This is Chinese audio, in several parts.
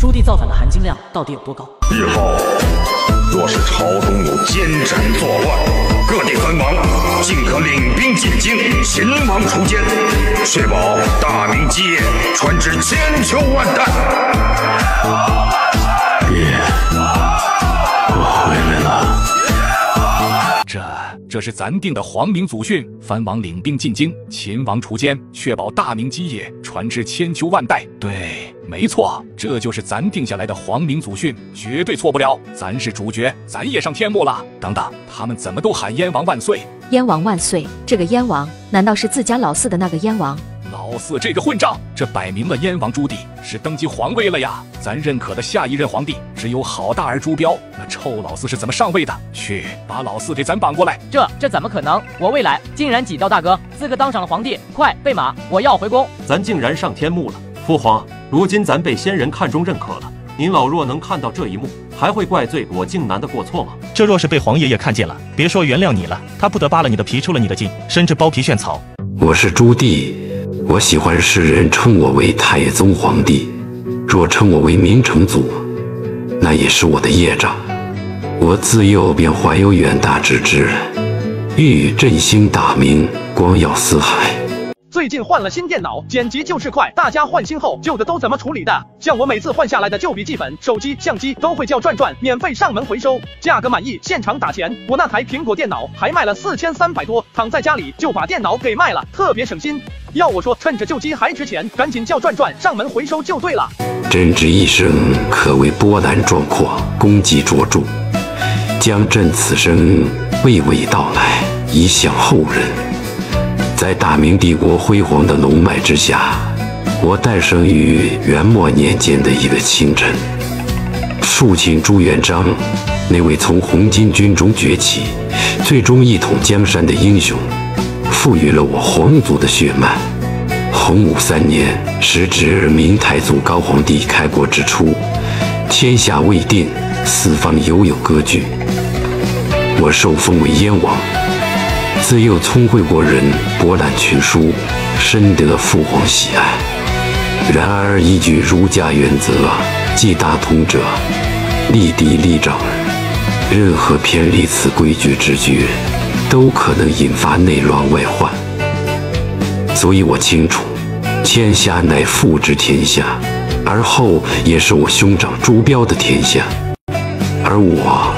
朱棣造反的含金量到底有多高？日后若是朝中有奸臣作乱，各地藩王尽可领兵进京，秦王除奸，确保大明基业传至千秋万代。这这是咱定的皇明祖训，藩王领兵进京，秦王除奸，确保大明基业传至千秋万代。对，没错，这就是咱定下来的皇明祖训，绝对错不了。咱是主角，咱也上天幕了。等等，他们怎么都喊燕王万岁？燕王万岁！这个燕王难道是自家老四的那个燕王？老四这个混账，这摆明了燕王朱棣是登基皇位了呀！咱认可的下一任皇帝只有好大儿朱标，那臭老四是怎么上位的？去把老四给咱绑过来！这这怎么可能？我未来竟然挤掉大哥，资格当上了皇帝！快备马，我要回宫！咱竟然上天幕了！父皇，如今咱被先人看中认可了，您老若能看到这一幕，还会怪罪我靖南的过错吗？这若是被皇爷爷看见了，别说原谅你了，他不得扒了你的皮，抽了你的筋，甚至剥皮炫草。我是朱棣。我喜欢世人称我为太宗皇帝，若称我为明成祖，那也是我的业障。我自幼便怀有远大之志，欲振兴大明，光耀四海。最近换了新电脑，剪辑就是快。大家换新后，旧的都怎么处理的？像我每次换下来的旧笔记本、手机、相机都会叫转转免费上门回收，价格满意现场打钱。我那台苹果电脑还卖了四千三百多，躺在家里就把电脑给卖了，特别省心。要我说，趁着旧机还值钱，赶紧叫转转上门回收就对了。朕这一生可谓波澜壮阔，功绩卓著，将朕此生娓娓道来，以享后人。在大明帝国辉煌的龙脉之下，我诞生于元末年间的一个清晨。父亲朱元璋，那位从红巾军中崛起，最终一统江山的英雄，赋予了我皇族的血脉。洪武三年，时值明太祖高皇帝开国之初，天下未定，四方犹有割据，我受封为燕王。自幼聪慧过人，博览群书，深得父皇喜爱。然而，依据儒家原则，即大同者，立嫡立长，任何偏离此规矩之举，都可能引发内乱外患。所以我清楚，天下乃父之天下，而后也是我兄长朱标的天下，而我。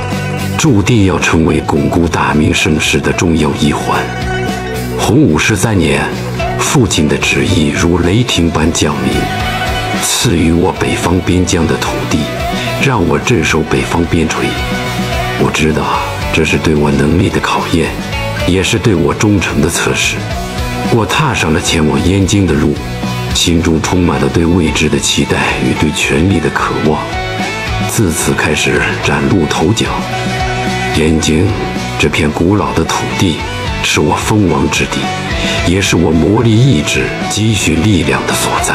注定要成为巩固大明盛世的重要一环。洪武十三年，父亲的旨意如雷霆般降临，赐予我北方边疆的土地，让我镇守北方边陲。我知道这是对我能力的考验，也是对我忠诚的测试。我踏上了前往燕京的路，心中充满了对未知的期待与对权力的渴望。自此开始崭露头角。燕京这片古老的土地，是我封王之地，也是我磨砺意志、积蓄力量的所在。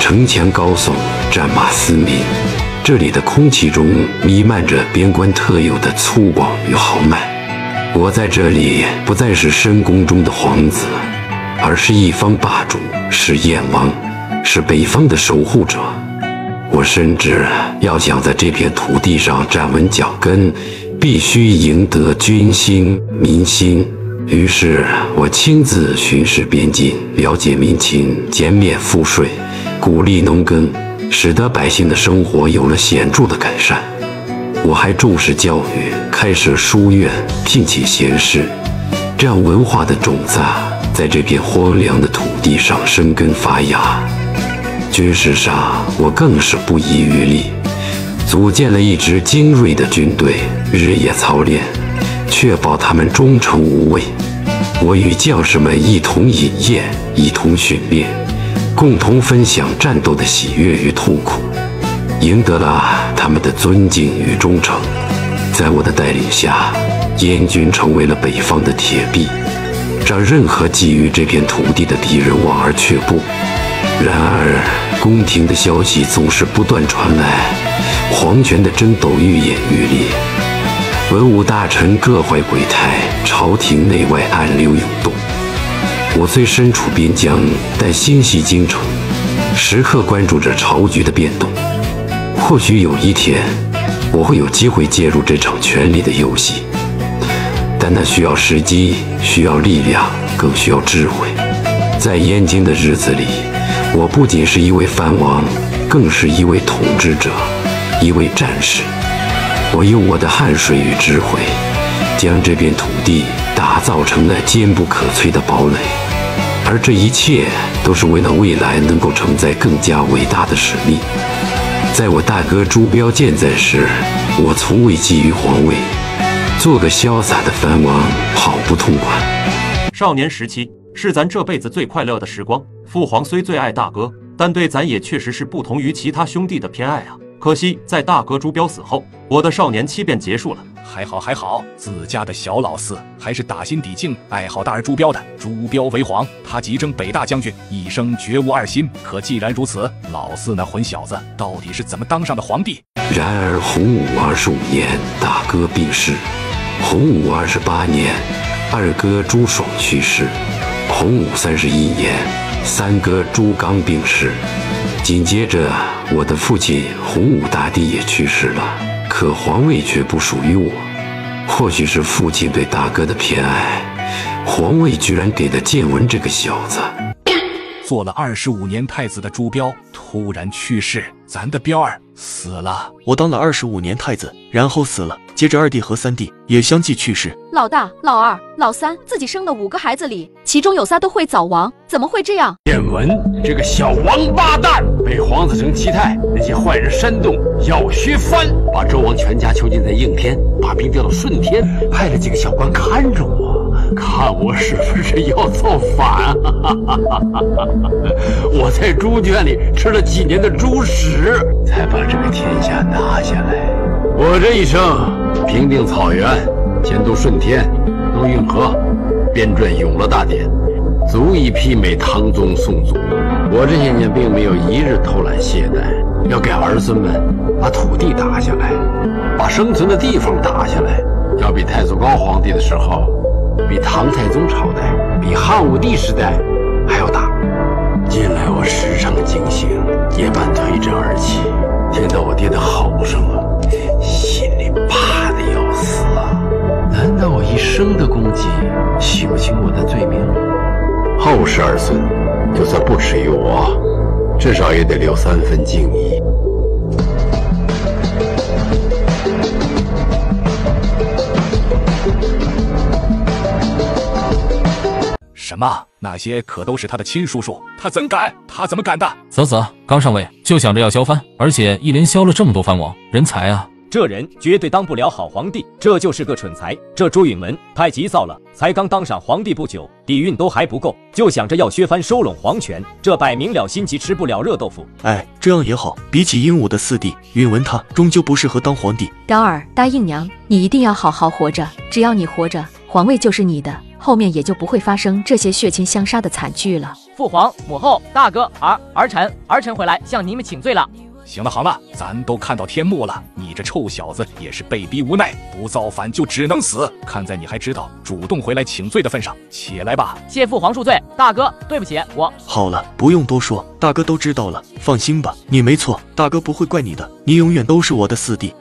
城墙高耸，战马嘶鸣，这里的空气中弥漫着边关特有的粗犷与豪迈。我在这里不再是深宫中的皇子，而是一方霸主，是燕王，是北方的守护者。我深知，要想在这片土地上站稳脚跟。必须赢得军心民心，于是我亲自巡视边境，了解民情，减免赋税，鼓励农耕，使得百姓的生活有了显著的改善。我还重视教育，开设书院，聘请贤士，这样文化的种子在这片荒凉的土地上生根发芽。军事上，我更是不遗余力。组建了一支精锐的军队，日夜操练，确保他们忠诚无畏。我与将士们一同饮宴，一同训练，共同分享战斗的喜悦与痛苦，赢得了他们的尊敬与忠诚。在我的带领下，燕军成为了北方的铁壁，让任何觊觎这片土地的敌人望而却步。然而，宫廷的消息总是不断传来。皇权的争斗愈演愈烈，文武大臣各怀鬼胎，朝廷内外暗流涌动。我虽身处边疆，但心系京城，时刻关注着朝局的变动。或许有一天，我会有机会介入这场权力的游戏，但那需要时机，需要力量，更需要智慧。在燕京的日子里，我不仅是一位藩王，更是一位统治者，一位战士。我用我的汗水与智慧，将这片土地打造成那坚不可摧的堡垒，而这一切都是为了未来能够承载更加伟大的使命。在我大哥朱标健在时，我从未觊觎皇位，做个潇洒的藩王好不痛快。少年时期是咱这辈子最快乐的时光。父皇虽最爱大哥，但对咱也确实是不同于其他兄弟的偏爱啊。可惜在大哥朱标死后，我的少年期便结束了。还好还好，自家的小老四还是打心底敬爱好大儿朱标的。朱标为皇，他即征北大将军，一生绝无二心。可既然如此，老四那混小子到底是怎么当上的皇帝？然而洪武二十五年，大哥病逝；洪武二十八年，二哥朱爽去世；洪武三十一年，三哥朱刚病逝。紧接着，我的父亲洪武大帝也去世了，可皇位却不属于我。或许是父亲对大哥的偏爱，皇位居然给了建文这个小子。做了二十五年太子的朱标突然去世，咱的彪儿死了。我当了二十五年太子，然后死了。接着二弟和三弟也相继去世。老大、老二、老三，自己生的五个孩子里，其中有仨都会早亡，怎么会这样？建文这个小王八蛋，被皇子成七太，那些坏人煽动，要削藩，把周王全家囚禁在应天，把兵调到顺天，派了几个小官看着我，看我是不是要造反。我在猪圈里吃了几年的猪屎，才把这个天下拿下来。我这一生平定草原，监督顺天，弄运河，编撰《永乐大典》，足以媲美唐宗宋祖。我这些年并没有一日偷懒懈怠，要给儿孙们把土地打下来，把生存的地方打下来，要比太祖高皇帝的时候，比唐太宗朝代，比汉武帝时代还要大。近来我时常惊醒，夜半推枕而起，听到我爹的吼声啊，生的功绩洗不清我的罪名？后世儿孙就算不耻于我，至少也得留三分敬意。什么？那些可都是他的亲叔叔，他怎敢？他怎么敢的？啧啧，刚上位就想着要削藩，而且一连削了这么多藩王，人才啊！这人绝对当不了好皇帝，这就是个蠢材。这朱允文太急躁了，才刚当上皇帝不久，底蕴都还不够，就想着要削藩收拢皇权，这摆明了心急吃不了热豆腐。哎，这样也好，比起英武的四弟允文，他终究不适合当皇帝。标儿，答应娘，你一定要好好活着，只要你活着，皇位就是你的，后面也就不会发生这些血亲相杀的惨剧了。父皇、母后、大哥、儿儿臣，儿臣回来向你们请罪了。行了好了，咱都看到天幕了，你这臭小子也是被逼无奈，不造反就只能死。看在你还知道主动回来请罪的份上，起来吧。谢父皇恕罪，大哥，对不起，我好了，不用多说，大哥都知道了，放心吧，你没错，大哥不会怪你的，你永远都是我的四弟。